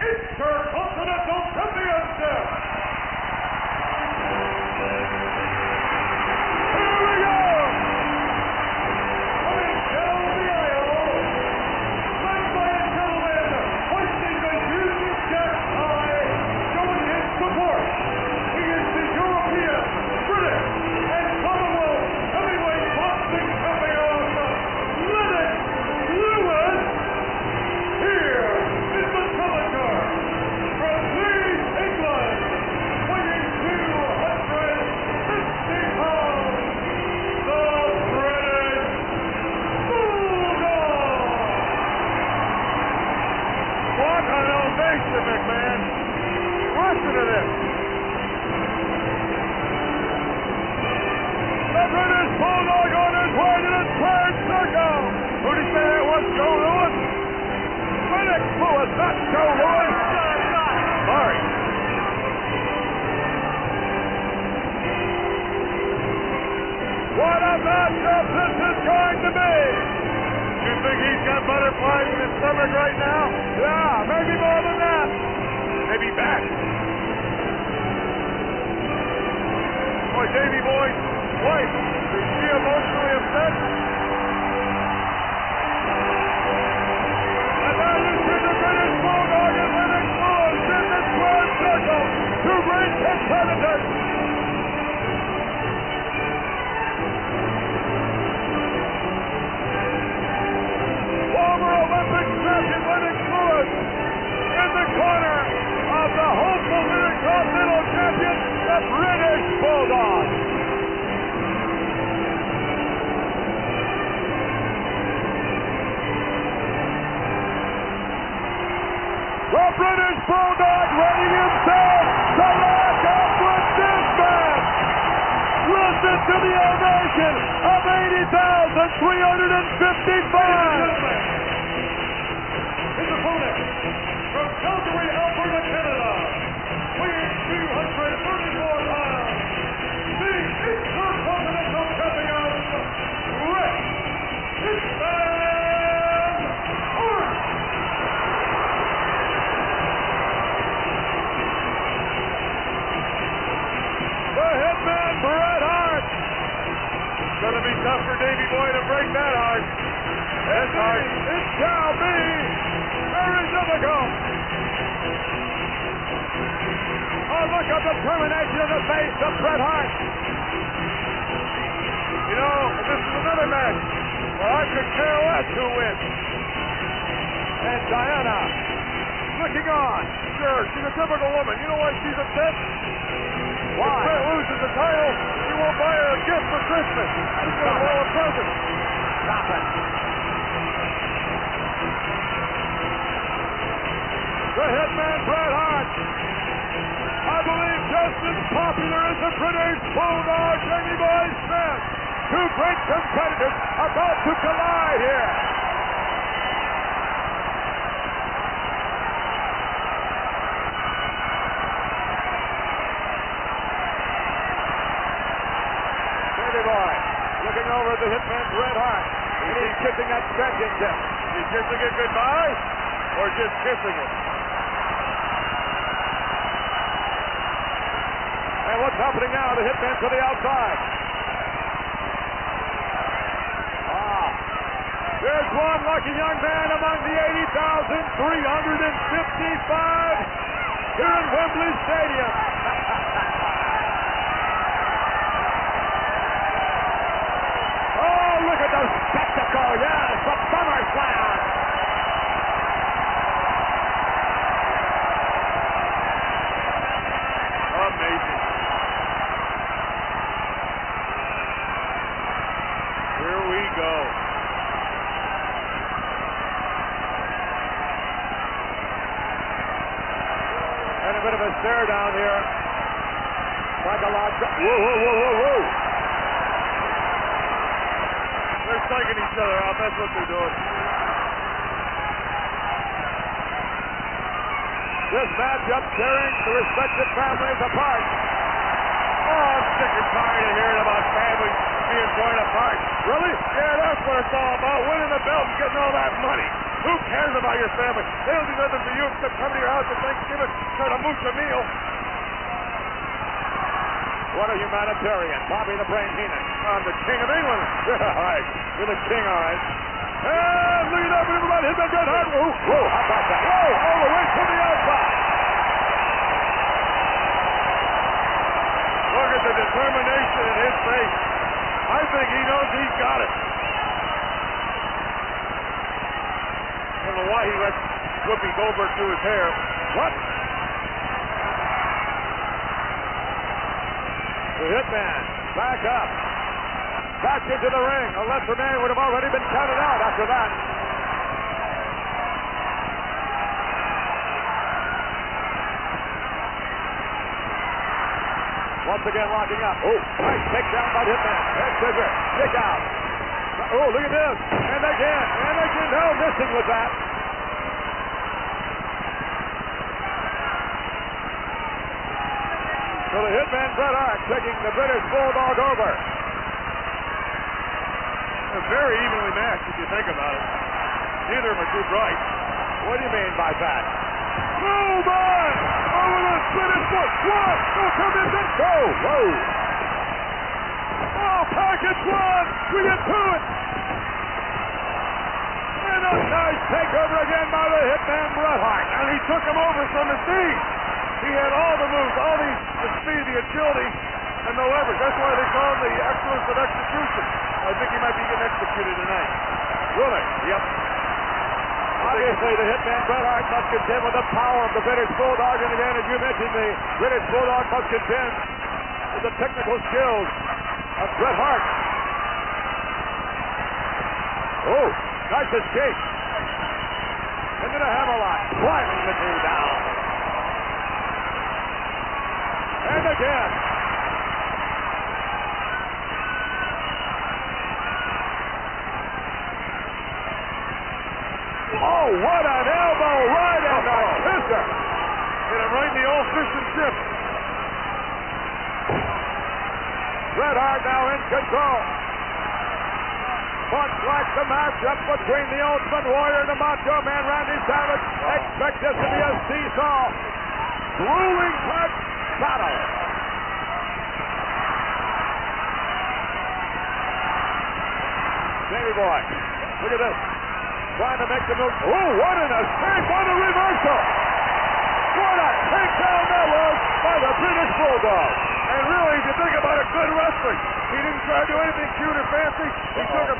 Intercontinental got butterflies in stomach right now? Yeah, maybe more than that. Maybe back. Boy, Davy boy, wife, is she emotionally upset? And the British Bulldog in the circle. Two great competitors. British Bulldog. The British Bulldog ready himself to lock up with this man. Listen to the ovation of 80,355. Hard. It shall be very difficult. Oh, look at the determination in the face of Bret Hart. You know, this is another match where I could care less who wins. And Diana, looking on. Sure, she's a typical woman. You know why she's upset? Why? If Bret loses the title, he won't buy her a gift for Christmas. He's going to a present. Stop it. As popular as the British Bulldog, Davey Boy Smith. Two great competitors about to collide here. Davy Boy looking over at the hitman Bret Hart. And he's kissing that championship. Is he kissing it goodbye or just kissing it? And what's happening now? The hitman to the outside. Ah. There's one lucky young man among the 80,355 here in Wembley Stadium. Oh, look at the spectacle. Yes, the SummerSlam. Amazing. Here we go. And a bit of a stare down here. Psychological. Whoa, whoa, whoa, whoa, whoa. They're psyching each other out. That's what they're doing. Matchup tearing the respective families apart. Oh, I'm sick and tired of hearing about families being torn apart. Really? Yeah, that's what it's all about. Winning the belt and getting all that money. Who cares about your family? They don't do nothing for you except come to your house at Thanksgiving, try to mooch a meal. What a humanitarian. Bobby the Brain Heenan. I'm the king of England. All right. You're the king, all right. And look at that, everybody. Hit that Bret Hart. Whoa, whoa, how about that? Whoa, all the way to the outside. Look at the determination in his face. I think he knows he's got it. I don't know why he let Whoopi Goldberg do his hair. What? The hitman back up. Back into the ring. A lesser man would have already been counted out after that. Once again locking up. Oh, nice takedown by hitman. Head scissor. Kick out. Oh, look at this. And again. And again. No missing with that. So the hitman Bret Hart taking the British Bulldog over. They're very evenly matched if you think about it. Neither of them are too bright. What do you mean by that? Move on! The foot. One. Go come in. Go! Whoa! Oh, package one. We get to it. And a nice takeover again by the hitman Bret Hart. And he took him over from his knees. He had all the moves, all the, the speed, the agility, and the leverage. That's why they call him the excellence of execution. I think he might be getting executed tonight. It? Yep. Obviously, the hitman Bret Hart must contend with the power of the British Bulldog. And again, as you mentioned, the British Bulldog must contend with the technical skills of Bret Hart. Oh, nice escape. Into the hammerlock, climbing the knee down. And again. Oh, what an elbow right in the kisser. Hit him right in the old fish and chips. Bret Hart now in control. Much like the matchup between the Ultimate Warrior and the Macho Man Randy Savage, expect this to be a seesaw, grueling type battle. Davey Boy, look at this. Trying to make the move. Oh, what an escape! What a reversal! What a takedown that was by the British Bulldog. And really, if you think about it, good wrestling. He didn't try to do anything cute or fancy. He took him.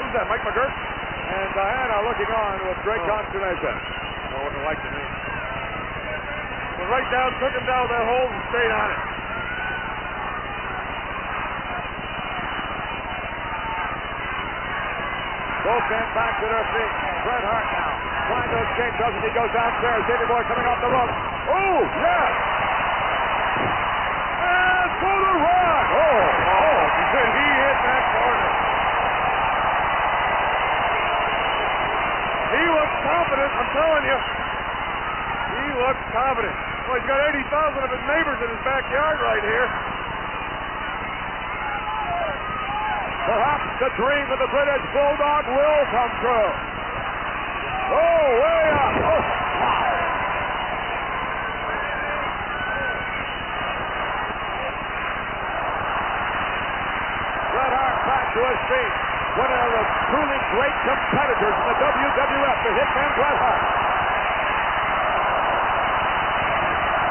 Who's that, Mike McGurk? And uh, Diana looking on with great Oh. consternation. I wouldn't like to me. Went right down, took him down that hole and stayed on it. Both men back to their feet. Bret Hart now trying to escape. Doesn't he? Goes downstairs. Davey Boy coming off the rope. Oh, yes. And for the run. Oh, Oh, did he hit that corner? He looks confident, I'm telling you. He looks confident. Well, he's got 80,000 of his neighbors in his backyard right here. Perhaps the dream of the British Bulldog will come true. Oh, way up. Oh. Bret Hart back to his feet. One of the truly great competitors in the WWF, the Hitman Bret Hart.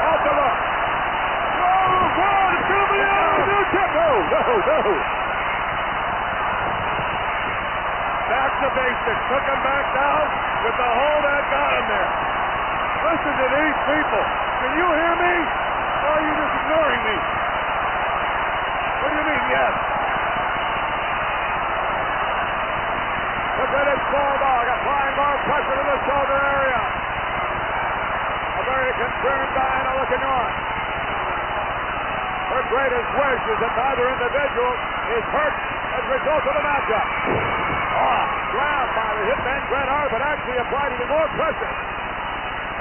Off the rope. Oh, God, it's going to be out. No, no, no, no. Back to basics. Took him back down with the hole that got him there. Listen to these people. Can you hear me? Or are you just ignoring me? What do you mean, yes? The British Bulldog applying more pressure to the shoulder area. A very concerned Diana looking on. Her greatest wish is that neither individual is hurt as a result of the matchup. Oh, grabbed by the hitman Bret Hart, but actually applied even more pressure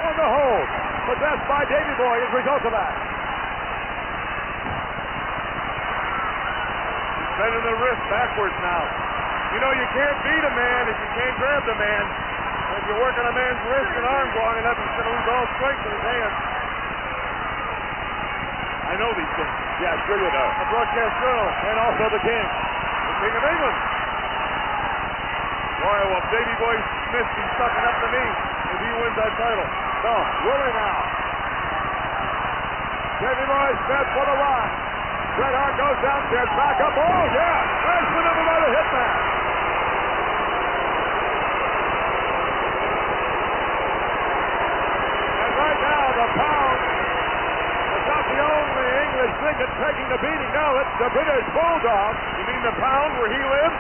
on the hold. Possessed by Davy Boy as a result of that. he's Bending the wrist backwards now. You know, you can't beat a man if you can't grab the man. If you're working a man's wrist and arms long enough, he's going to lose all strength in his hands. I know these things. Yeah, sure you know. A broadcast journalist. And also the king. The King of England. Boy, well, Davy Boy Smith be sucking up to me if he wins that title. So, Willie now. Davy Boy Smith for the run. Bret Hart goes downstairs, back up. Oh, yeah. By the Hitman. And right now, the pound is not the only English thing that's taking the beating. No, it's the British Bulldog. You mean the pound where he lives?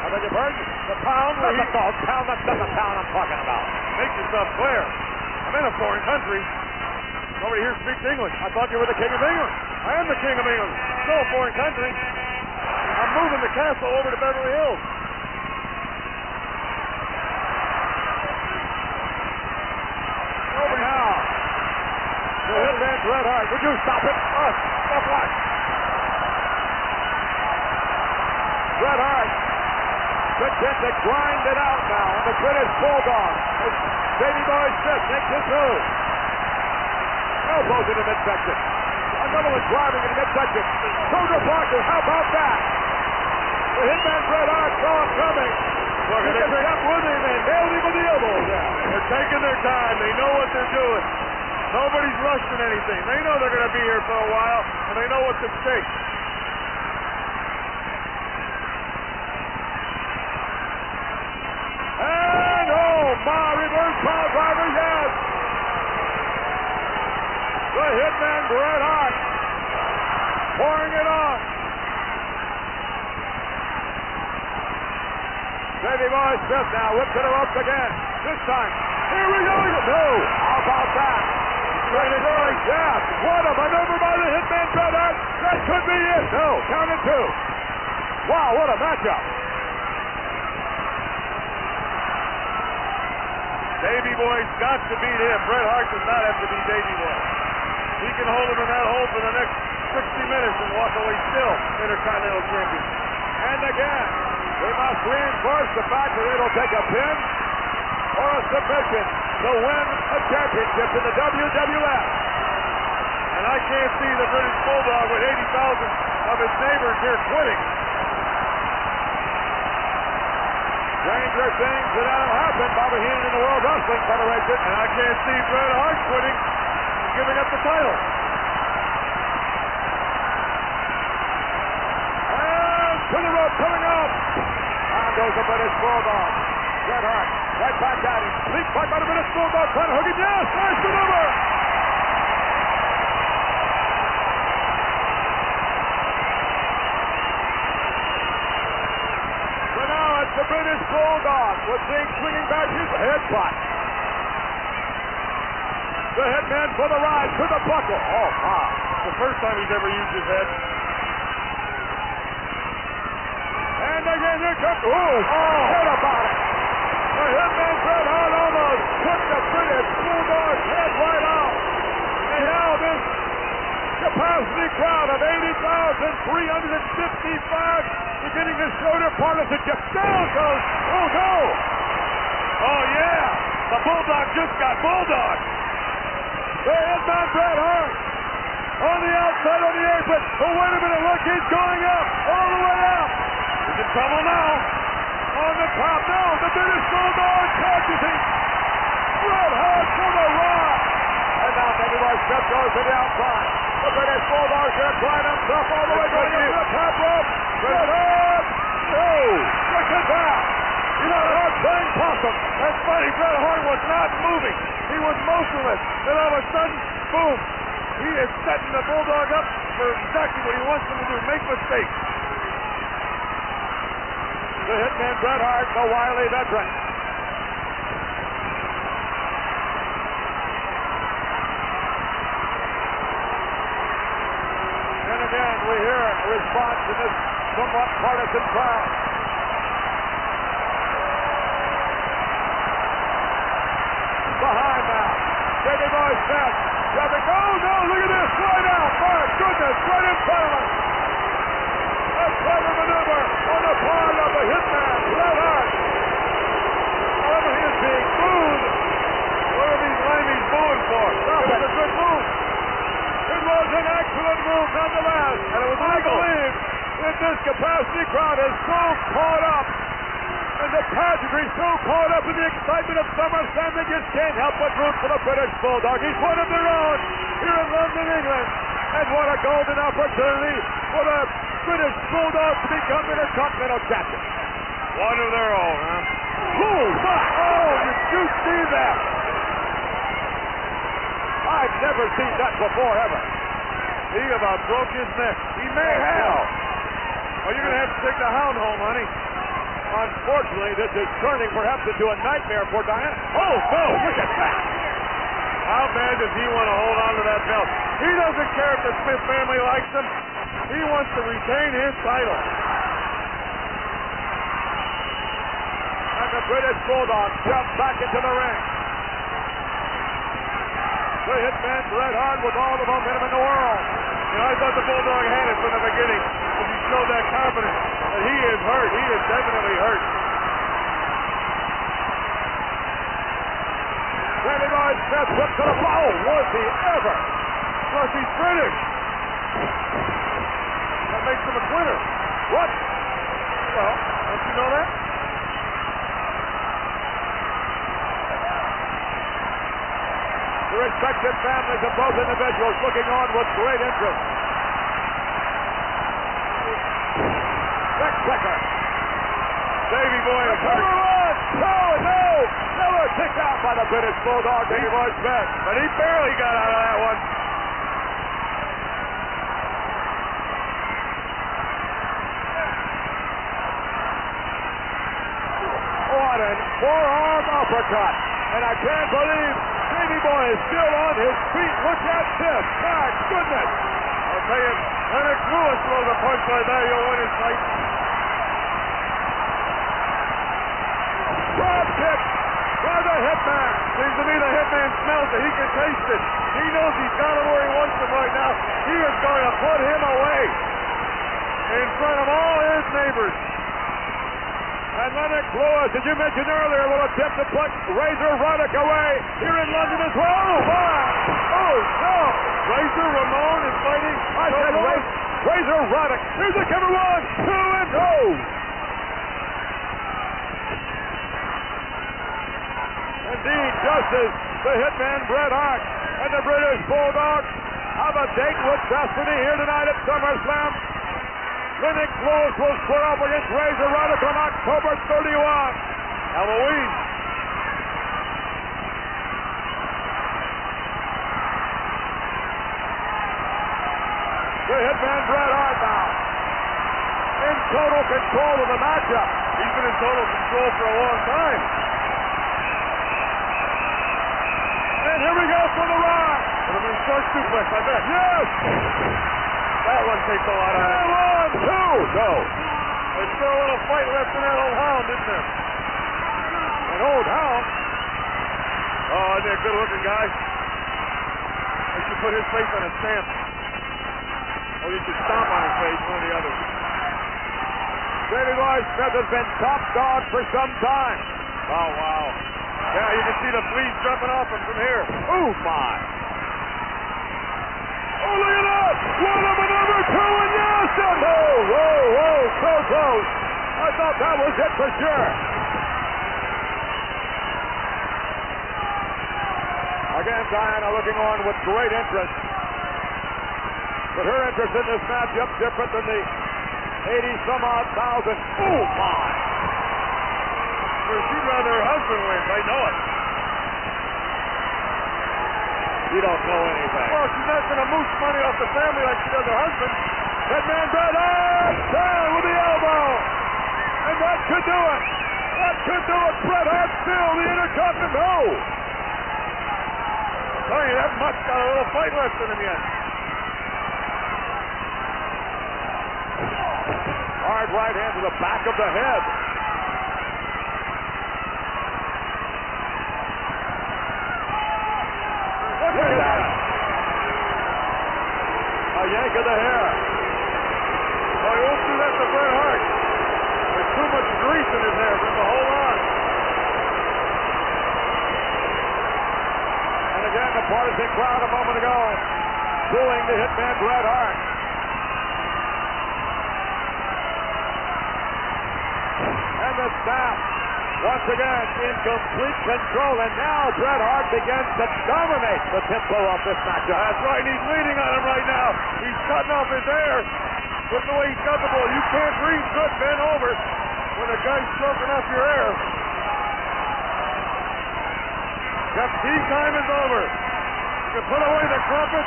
I beg your pardon? The pound. That's the pound, that's not the pound I'm talking about. Make yourself clear. I'm in a foreign country. Nobody here speaks English. I thought you were the King of England. I am the King of England. A foreign country. I'm moving the castle over to Beverly Hills. Over now. The hitman Bret Hart. Would you stop it? Oh, stop what? Bret Hart content to grind it out now on the British Bulldog. As Davey Boy Smith makes his move. Elbows in the midsection. Another one driving in the midsection. Shoulder blocker. How about that? The hitman Bret Hart saw coming. Look, He just got with him and nailed him with the elbow. they're taking their time. They know what they're doing. Nobody's rushing anything. They know they're going to be here for a while, and they know what's at stake. Bret Hart pouring it on. Davey Boy Smith now whips it up again. This time, here we go. No, how about that? Is early. Yeah, what a maneuver by the hitman Bret Hart. That could be it. No, count it two. Wow, what a matchup. Davy Boy's got to beat him. Bret Hart does not have to beat Davy Boy. He can hold him in that hole for the next 60 minutes and walk away still Intercontinental Champion. And again, we must reinforce the fact that it'll take a pin or a submission to win a championship in the WWF. And I can't see the British Bulldog with 80,000 of his neighbors here quitting. Stranger things that have happened, Bobby Heenan in the World Wrestling Federation. And I can't see Bret Hart quitting giving up the title. And to the rope, coming up. On goes the British Bulldog. Bret Hart, right back at him. Leap back by the British Bulldog, trying to hook him. Yes, nice maneuver. So the British Bulldog with Zink swinging back his headbutt. The headman for the ride to the buckle. Oh, my. The first time he's ever used his head. And again, here comes. Oh, oh, what about it? The hitman Bret Hart almost took the British Bulldog's head right out. And now this capacity crowd of 80,355 beginning to show their partisanship. Down goes. Oh, no. Oh, yeah. The Bulldog just got Bulldog. The hitman Bret Hart on the outside on the apron. Oh, wait a minute. Look, he's going up. All the way up. He's in trouble now. On the top. No, the British Bulldog catches him. Bret Hart for the run. And now Boy Smith goes to the outside. The British Bulldog's going to drive himself all the way going up to the top rope. Bret Hart. No. Look at that. You know, Hart playing possum. That's funny. Bret Hart was not moving. He was motionless. Then all of a sudden, boom. He is setting the Bulldog up for exactly what he wants him to do. Make mistakes. The hitman Bret Hart, the wily veteran. And again, we hear a response to this somewhat partisan crowd. Davey Boy Smith. Grabbing. Oh, no, look at this. Right out. My goodness, right in front of us. A clever maneuver on the part of the hitman, Bret Hart. However, he is being booed. What are these limeys booing for? Stop it a good move. It was an excellent move nonetheless. And it was I believe that this capacity crowd is so caught up and the pageantry so caught up in the excitement of SummerSlam they just can't help but root for the British Bulldog. He's one of their own here in London, England. And what a golden opportunity for the British Bulldog to become Intercontinental Champion. One of their own, huh? Oh, my. Oh, did you see that? I've never seen that before, ever. He about broke his neck. He may have. Oh, you're going to have to take the hound home, honey. Unfortunately, this is turning perhaps into a nightmare for Diana. Oh, no, look at that. How bad does he want to hold on to that belt? He doesn't care if the Smith family likes him. He wants to retain his title. And the British Bulldog jumps back into the ring. The hitman Bret Hart with all the momentum in the world. You know, I thought the Bulldog had it from the beginning he showed that confidence. But he is hurt. He is definitely hurt. Randy Lloyd Smith whips to the. Oh, was he ever? Plus, he's British. That makes him a quitter. What? Well, don't you know that? The respective families of both individuals looking on with great interest. Rick Davy Boy is hurt. two, no, never kicked out by the British Bulldog, Davey Boy Smith. But he barely got out of that one. What a forearm uppercut. And I can't believe Davey Boy is still on his feet. Look at this. My goodness. I'll tell you, Lennox Lewis throws a punch like that, he'll win his fight. Drop kick by the hitman. Seems to me the hitman smells it. He can taste it. He knows he's got him where he wants him right now. He is going to put him away in front of all his neighbors. And Lennox Lewis, as you mentioned earlier, will attempt to put Razor Ruddock away here in London as well. Oh, my. Oh, no. Razor Ramon is fighting. I said Razor Ruddock. Here's the cover one, two, and go. Indeed, just as the hitman Bret Hart and the British Bulldog have a date with destiny here tonight at SummerSlam. Lennox Lewis will square up against Razor Ruddock on October 31. Halloween. The hitman Bret Hart now in total control of the matchup. He's been in total control for a long time. And here we go for the rock. Have been a short suplex, I bet. Yes. That one takes a lot of it. one, two, go. There's still a little fight left in that old hound, isn't there? An old hound. Oh, isn't a good looking guy? They should put his face on a stamp. Or you should stomp on his face, one or the other. Davey Boy Smith has been top dog for some time. Oh, wow. Yeah, you can see the fleas dropping off him from here. Oh my. Oh, look at that! One of a number two, and yes! And whoa, whoa, whoa, so close. I thought that was it for sure. Again, Diana looking on with great interest. But her interest in this matchup different than the 80 some odd thousand. Oh my! Well, she'd rather her husband wins. I know it. You don't know anything. Well, she's not going to moose money off the family like she does her husband. Hitman Bret Hart down with the elbow. And that could do it. That could do it. Bret Hart still the Intercontinental. Tell you, that mutt's got a little fight left in him yet. Hard right hand to the back of the head. to the hair. Boy, Olsen, that's a Bret Hart. There's too much grease in his hair for the to hold on. And again, the partisan crowd a moment ago booing the hitman Bret Hart. And the staff once again in complete control. And now Bret Hart begins to dominate the tempo of this matchup. That's right, he's leaning on him right now. He's cutting off his air. Look the way he's got the ball. You can't breathe good bent over when a guy's stroking off your air. Yep, tea time is over. You can put away the crumpet,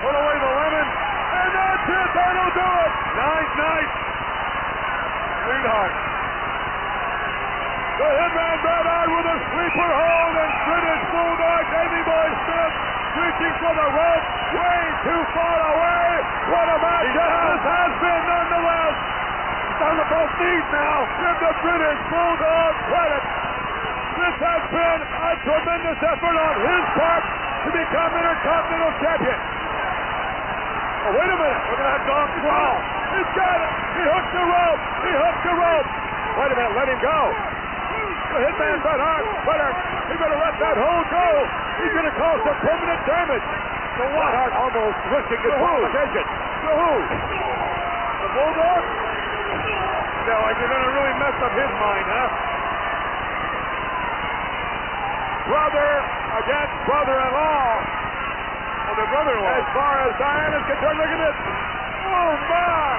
put away the lemon, and that's it. That'll do it. Nice, nice. Sweetheart. The hitman Bret Hart with a sleeper hold and British Bulldog Davey Boy Smith reaching for the rope way too far away. What a match this has been nonetheless. It's on the both knees now. Give the British Bulldog credit. This has been a tremendous effort on his part to become Intercontinental Champion. Oh, wait a minute. We're going to have Dog Crawl. He's got it. He hooked the rope. He hooked the rope. Wait a minute, let him go. The hitman Bret Hart better, he better let that hole go. He's going to cause some permanent damage. So Bret Hart almost risking disqualification. To who? The Bulldog? Like you're going to really mess up his mind, huh? Brother against brother-in-law. Oh, the brother-in-law. As far as Diana's concerned, look at this. Oh, my.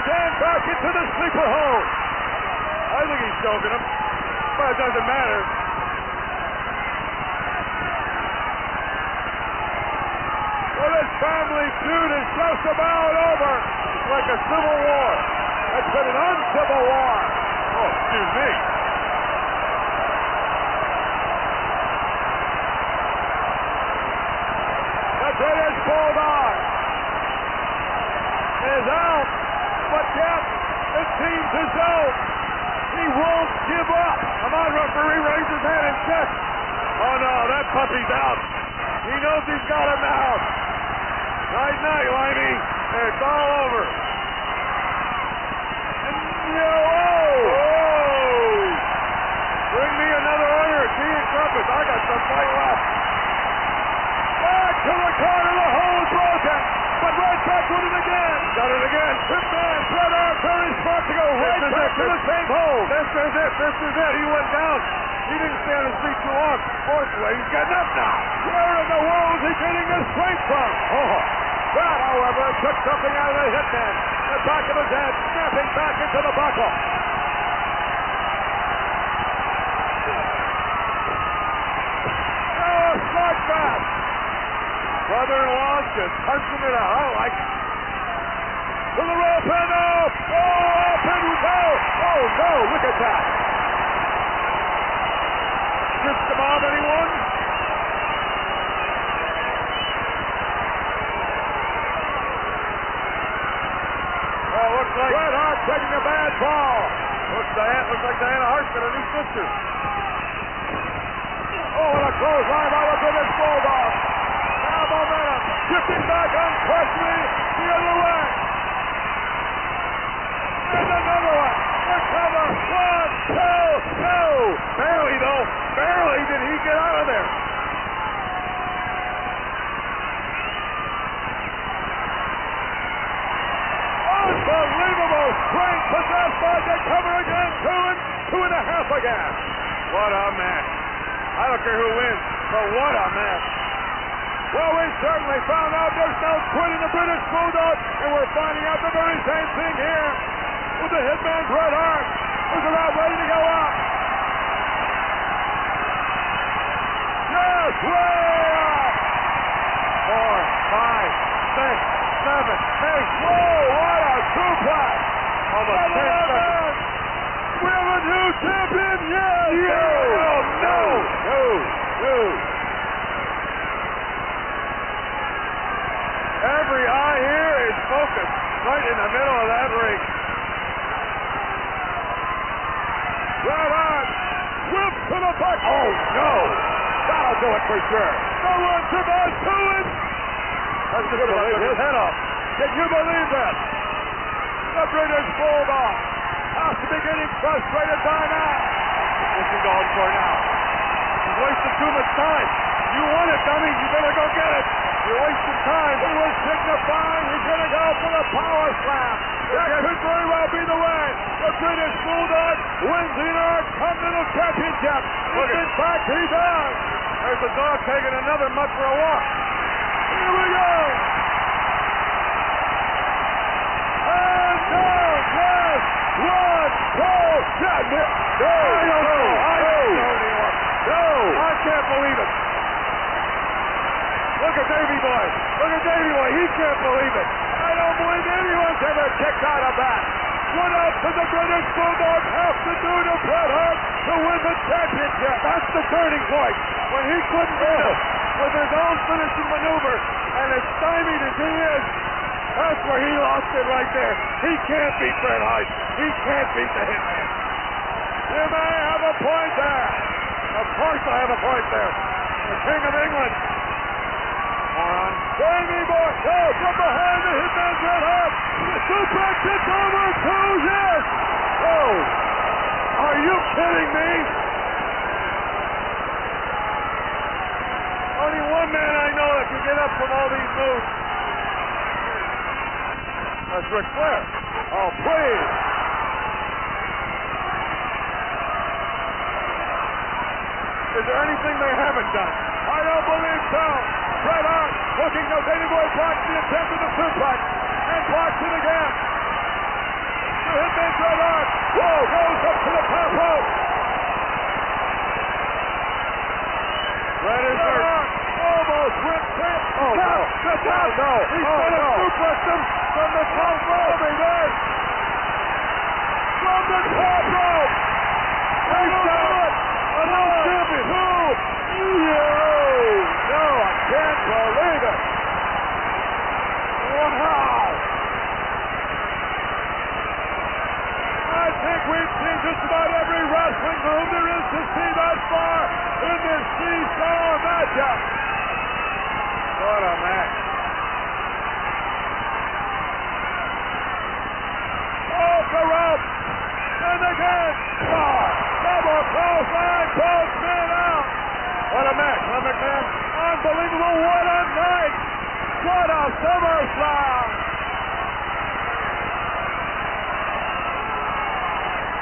Again, back into the sleeper hold. I think he's choking him. But it doesn't matter. Well, this family feud is just about over. It's like a civil war. It's been an uncivil war. Oh, excuse me. The British Bulldog is out, but yet it seems as though he won't give up. Come on, referee, raise his hand and check. Oh, no, that puppy's out. He knows he's got him out. Night, night, Limey. It's all over. Yo, oh! Bring me another order tea and crumpets. I got some fight left. Back to the corner, the hold broken. But with it again. Got it again. Hitman Bret Hart very smart to go right This is back it. to the same hold. This is it. This is it. He went down. He didn't stay on his feet too long. Fortunately, he's getting up now. Where in the world is he getting this strength from? Oh, that, however, took something out of the hitman. The back of his head, snapping back into the buckle. Oh, slugfest. Brother-in-law's just punching it out. Oh, I like it. To the rope and up. Oh, up and go. Oh, no, look at that. Just the mob, anyone? Well, looks like Bret Hart taking a bad fall. looks, Diana, looks like Diana Hart's got oh, a new sister. Oh, and a clothesline by the British Bulldog. Now momentum. Shifting back unquestionably the other way. And another one. The cover. One, two, two. Barely though, barely did he get out of there. Unbelievable strength possessed by the cover again. Two and two and a half again. What a match! I don't care who wins, but what a match! Well, we certainly found out there's no quit in the British Bulldog, and we're finding out the very same thing here with the hitman Bret Hart, who's about ready to go out. Yes, way up. Four, five, six, seven, eight. Whoa, what a suplex. Almost Seven ten of seconds. them. We have a new champion. Yes. No, no, no, no. Every eye here is focused right in the middle of that ring. Bret Hart uh, whip to the back. Oh, no. That'll do it for sure. No one two and... That's just about took his head off. Can you believe that? The British Bulldog has to be getting frustrated by now. What's he going for now? He's wasting too much time. You want it, dummy. You time. He was signifying he's going to go for the power slam. That could very well be the way. The British Bulldog wins the Intercontinental Championship. If in fact he does. There's the dog taking another mutt for a walk. Here we go. And down goes one, two, yeah, no, no, I don't know. I no, don't know anymore. no. I can't believe it. Look at Davy Boy. Look at Davy Boy. He can't believe it. I don't believe anyone's ever kicked out of that. What else does the British Bulldog have to do to Bret Hart to win the championship? That's the turning point. When he couldn't do it with his own finishing maneuver, and as stymied as he is, that's where he lost it right there. He can't beat Bret Hart. He can't beat the Hitman. You may have a point there. Of course I have a point there. The King of England. Davey Boy, no, from behind the Hitman Bret Hart. The suplex it's over two, yes. Oh, are you kidding me? Only one man I know that can get up from all these moves. That's Ric Flair. Oh, please. Is there anything they haven't done? I don't believe so. Bret Hart looking no Davey Boy blocks the attempt of the suplex and blocks it again. The Hitman Bret Hart. Whoa, goes up to the top rope. Is Hart almost went tip. Oh, no. The top. Oh, no. He's Oh, going to no. suplex him from the top rope. He did. From the top rope. He's That'll got do it. it. Another One, champion. two. Yo! No, I can't believe it. Wow. I think we've seen just about every wrestling move there is to see thus far in this seesaw matchup. What a match. Off the rope. And again. Oh, double cross line. Both men out. What a match, huh, McMahon? Unbelievable. What a night. What a SummerSlam.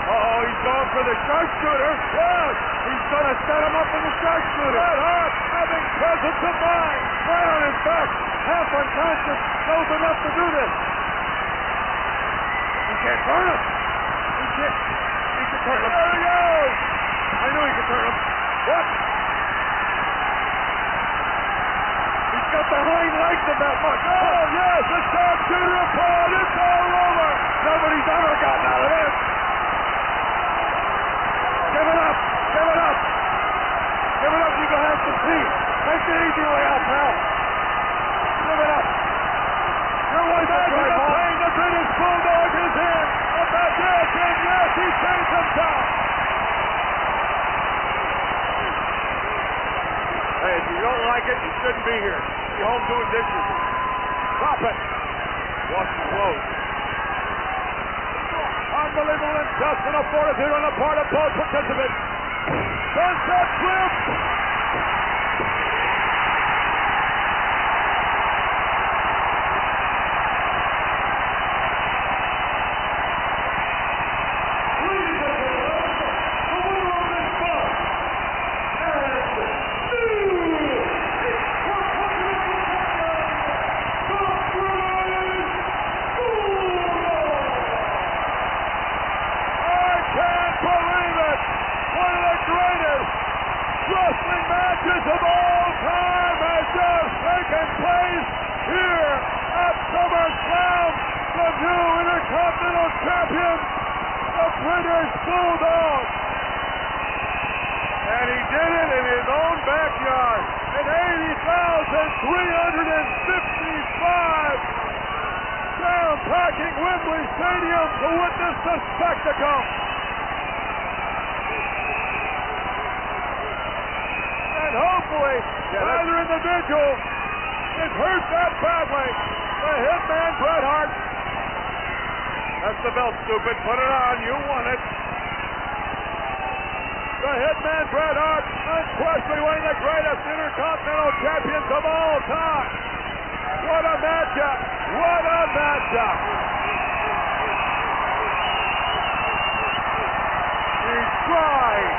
Uh-oh, he's going for the sharpshooter. Yes. He's going to set him up in the sharpshooter. Bret Hart having presence of mind. Flat on his back, half unconscious, knows enough to do this. He can't turn him. He can't. He can turn him. There he goes. I knew he could turn him. What? He's got the hind legs of that much. Oh, oh. yes. It's The sharpshooter applaud. It's all over. Nobody's ever gotten out of this. Give it up. Give it up. Give it up. You can have some peace. Take the easy way out, pal. Give it up. Your wife will Back in the the British is in. Up back there again. Yes, he changed. Hey, if you don't like it, you shouldn't be here. Be home doing dishes. Stop it. Washing clothes. Unbelievable adjustment fortitude on the part of both participants. Flip. I can't believe it! One of the greatest wrestling matches of all time has just taken place here at SummerSlam. The new Intercontinental Champion, the British Bulldog. And he did it in his own backyard. And 80,355 down-packing Wembley Stadium to witness the spectacle. And hopefully, Yeah, that's- neither individual is hurt that badly. The Hitman Bret Hart That's the belt, stupid. Put it on. You won it. The Hitman Bret Hart, unquestionably one of the greatest Intercontinental Champions of all time. What a matchup! What a matchup! He's crying.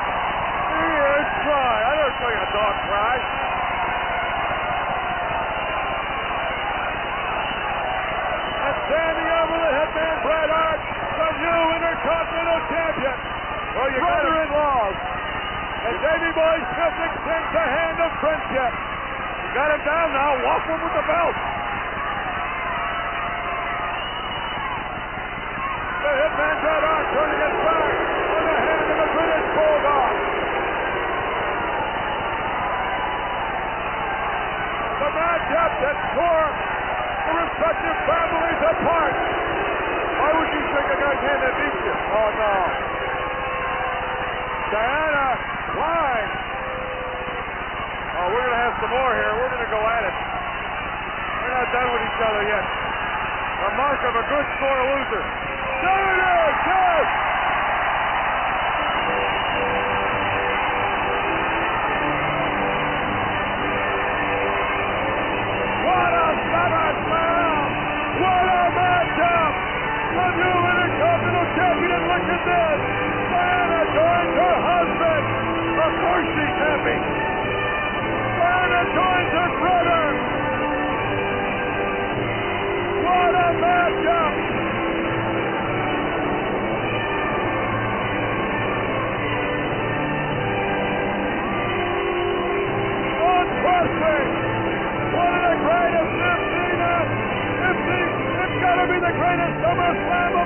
He is crying. I never saw a dog cry. And standing over the hitman, Bret Hart, the new Intercontinental Champion. Well, you. Brother-in-laws. And Davey Boy Smith extends the hand of friendship. You got him down now. Walk him with the belt. The hitman Bret Hart turning his back on the hand of the British Bulldog. The matchup that tore the respective families apart. Why would you shake a guy's hand that beat you? Oh no. Diana flying. Oh, we're going to have some more here. We're going to go at it. We're not done with each other yet. The mark of a good sore loser. There it is, yes! The greatest SummerSlam of